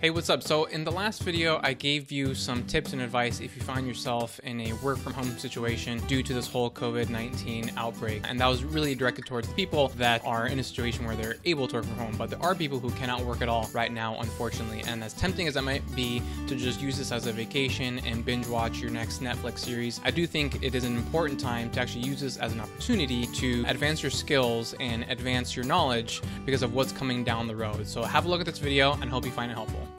Hey, what's up? So, in the last video, I gave you some tips and advice if you find yourself in a work from home situation due to this whole COVID 19 outbreak. And that was really directed towards people that are in a situation where they're able to work from home. But there are people who cannot work at all right now, unfortunately. And as tempting as that might be to just use this as a vacation and binge watch your next Netflix series, I do think it is an important time to actually use this as an opportunity to advance your skills and advance your knowledge because of what's coming down the road. So, have a look at this video and hope you find it helpful.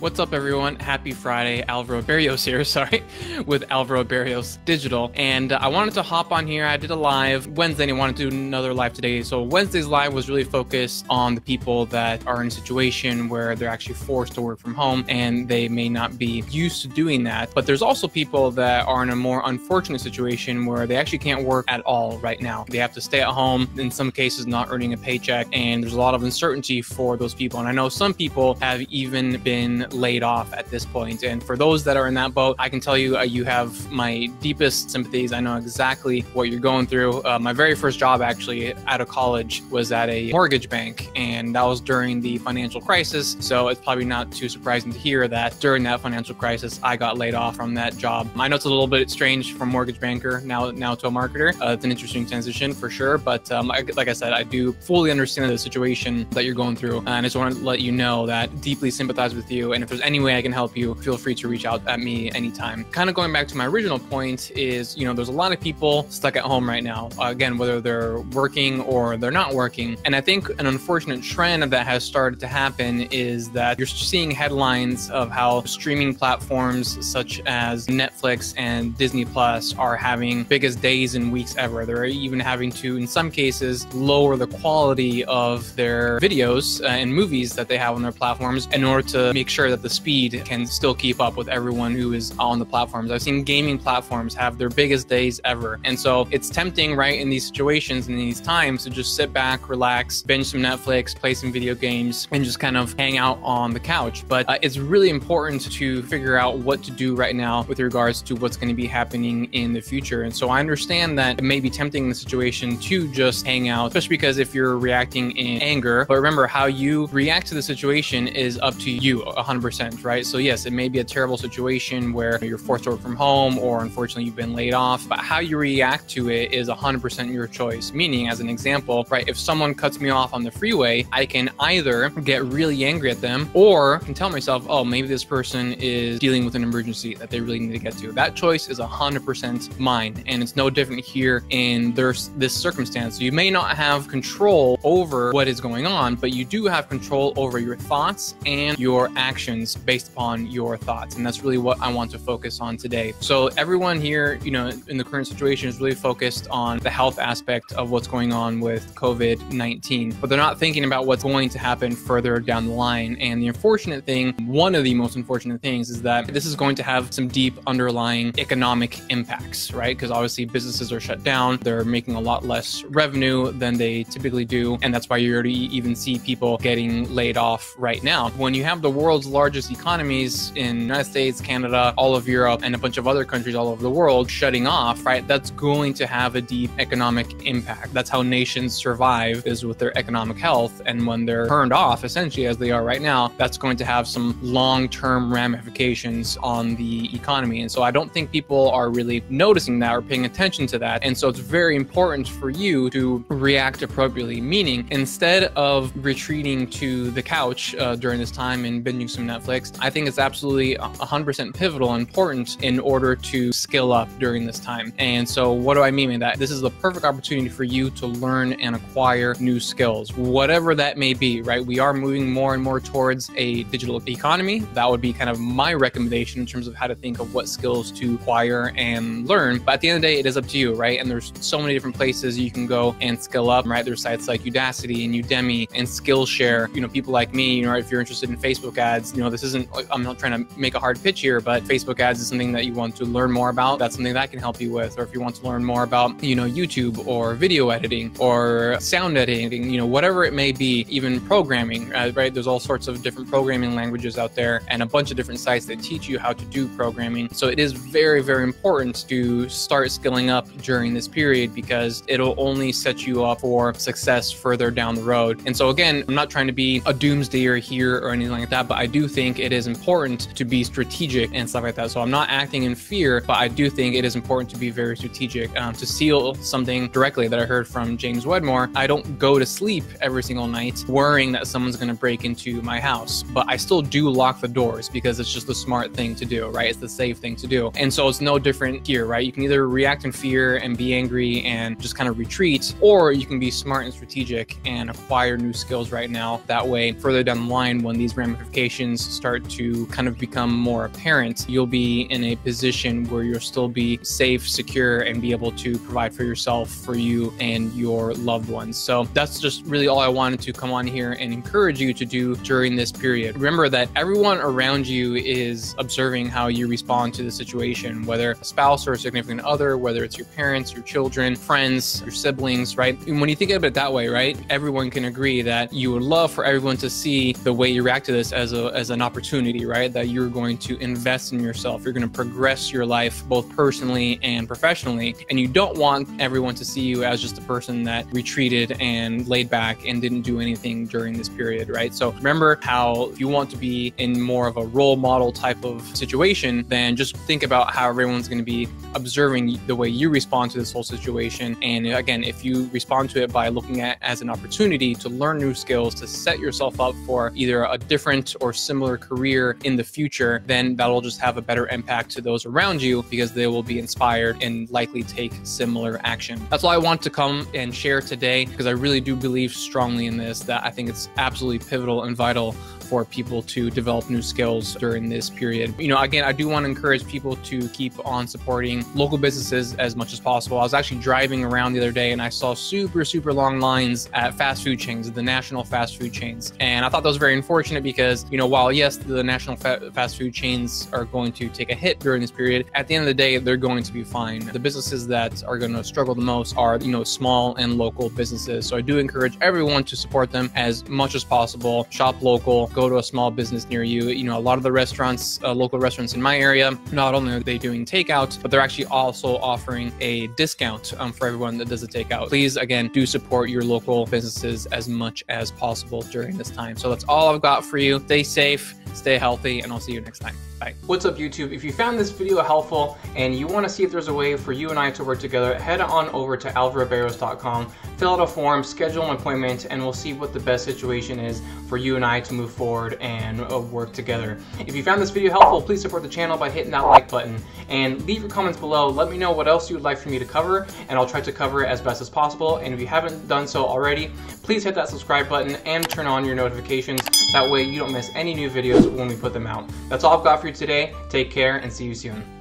What's up, everyone? Happy Friday. Alvaro Berrios here, sorry, with Alvaro Berrios Digital. And uh, I wanted to hop on here. I did a live Wednesday and I wanted to do another live today. So, Wednesday's live was really focused on the people that are in a situation where they're actually forced to work from home and they may not be used to doing that. But there's also people that are in a more unfortunate situation where they actually can't work at all right now. They have to stay at home, in some cases, not earning a paycheck. And there's a lot of uncertainty for those people. And I know some people have even been laid off at this point. And for those that are in that boat, I can tell you, uh, you have my deepest sympathies. I know exactly what you're going through. Uh, my very first job, actually, out of college, was at a mortgage bank, and that was during the financial crisis. So it's probably not too surprising to hear that during that financial crisis, I got laid off from that job. I know it's a little bit strange from mortgage banker now now to a marketer. Uh, it's an interesting transition for sure, but um, like, like I said, I do fully understand the situation that you're going through, and I just want to let you know that deeply sympathize with you. And if there's any way I can help you, feel free to reach out at me anytime. Kind of going back to my original point is, you know, there's a lot of people stuck at home right now. Uh, again, whether they're working or they're not working. And I think an unfortunate trend that has started to happen is that you're seeing headlines of how streaming platforms such as Netflix and Disney Plus are having biggest days and weeks ever. They're even having to, in some cases, lower the quality of their videos uh, and movies that they have on their platforms in order to make sure that that the speed can still keep up with everyone who is on the platforms. I've seen gaming platforms have their biggest days ever. And so it's tempting, right, in these situations, in these times, to just sit back, relax, binge some Netflix, play some video games, and just kind of hang out on the couch. But uh, it's really important to figure out what to do right now with regards to what's going to be happening in the future. And so I understand that it may be tempting in the situation to just hang out, especially because if you're reacting in anger, but remember how you react to the situation is up to you 100% 100%, right? So, yes, it may be a terrible situation where you're forced to work from home or unfortunately you've been laid off, but how you react to it is 100% your choice. Meaning, as an example, right, if someone cuts me off on the freeway, I can either get really angry at them or can tell myself, oh, maybe this person is dealing with an emergency that they really need to get to. That choice is 100% mine. And it's no different here in this circumstance. So you may not have control over what is going on, but you do have control over your thoughts and your actions decisions based upon your thoughts. And that's really what I want to focus on today. So, everyone here, you know, in the current situation is really focused on the health aspect of what's going on with COVID 19, but they're not thinking about what's going to happen further down the line. And the unfortunate thing, one of the most unfortunate things, is that this is going to have some deep underlying economic impacts, right? Because obviously businesses are shut down, they're making a lot less revenue than they typically do. And that's why you already even see people getting laid off right now. When you have the world's largest economies in the United States, Canada, all of Europe, and a bunch of other countries all over the world shutting off, right? That's going to have a deep economic impact. That's how nations survive is with their economic health. And when they're turned off, essentially as they are right now, that's going to have some long-term ramifications on the economy. And so I don't think people are really noticing that or paying attention to that. And so it's very important for you to react appropriately, meaning instead of retreating to the couch uh, during this time and binging Netflix Netflix, I think it's absolutely 100% pivotal and important in order to skill up during this time. And so, what do I mean by that? This is the perfect opportunity for you to learn and acquire new skills, whatever that may be, right? We are moving more and more towards a digital economy. That would be kind of my recommendation in terms of how to think of what skills to acquire and learn. But at the end of the day, it is up to you, right? And there's so many different places you can go and skill up, right? There's sites like Udacity and Udemy and Skillshare. You know, people like me, you know, if you're interested in Facebook ads, you know, this isn't, I'm not trying to make a hard pitch here, but Facebook ads is something that you want to learn more about. That's something that can help you with. Or if you want to learn more about, you know, YouTube or video editing or sound editing, you know, whatever it may be, even programming, uh, right? There's all sorts of different programming languages out there and a bunch of different sites that teach you how to do programming. So it is very, very important to start skilling up during this period because it'll only set you up for success further down the road. And so again, I'm not trying to be a doomsdayer here or anything like that, but I do do think it is important to be strategic and stuff like that. So I'm not acting in fear, but I do think it is important to be very strategic. Um, to seal something directly that I heard from James Wedmore, I don't go to sleep every single night worrying that someone's going to break into my house, but I still do lock the doors because it's just the smart thing to do, right? It's the safe thing to do. And so it's no different here, right? You can either react in fear and be angry and just kind of retreat, or you can be smart and strategic and acquire new skills right now. That way, further down the line, when these ramifications start to kind of become more apparent, you'll be in a position where you'll still be safe, secure, and be able to provide for yourself, for you, and your loved ones. So that's just really all I wanted to come on here and encourage you to do during this period. Remember that everyone around you is observing how you respond to the situation, whether a spouse or a significant other, whether it's your parents, your children, friends, your siblings, right? And when you think of it that way, right, everyone can agree that you would love for everyone to see the way you react to this as a as an opportunity, right? That you're going to invest in yourself, you're going to progress your life both personally and professionally, and you don't want everyone to see you as just a person that retreated and laid back and didn't do anything during this period, right? So remember how you want to be in more of a role model type of situation, then just think about how everyone's going to be observing the way you respond to this whole situation. And again, if you respond to it by looking at as an opportunity to learn new skills, to set yourself up for either a different or similar career in the future, then that'll just have a better impact to those around you because they will be inspired and likely take similar action. That's why I want to come and share today because I really do believe strongly in this that I think it's absolutely pivotal and vital for people to develop new skills during this period. You know, again, I do want to encourage people to keep on supporting local businesses as much as possible. I was actually driving around the other day and I saw super, super long lines at fast food chains, the national fast food chains. And I thought that was very unfortunate because, you know, while yes, the national fa fast food chains are going to take a hit during this period, at the end of the day, they're going to be fine. The businesses that are going to struggle the most are, you know, small and local businesses. So I do encourage everyone to support them as much as possible. Shop local, go to a small business near you. You know, a lot of the restaurants, uh, local restaurants in my area, not only are they doing takeout, but they're actually also offering a discount um, for everyone that does a takeout. Please, again, do support your local businesses as much as possible during this time. So that's all I've got for you. Stay safe, stay healthy, and I'll see you next time. Bye. What's up YouTube? If you found this video helpful and you want to see if there's a way for you and I to work together, head on over to alvaroberrios.com, fill out a form, schedule an appointment, and we'll see what the best situation is for you and I to move forward and uh, work together. If you found this video helpful, please support the channel by hitting that like button and leave your comments below. Let me know what else you would like for me to cover and I'll try to cover it as best as possible. And if you haven't done so already, please hit that subscribe button and turn on your notifications. That way you don't miss any new videos when we put them out. That's all I've got for today. Take care and see you soon.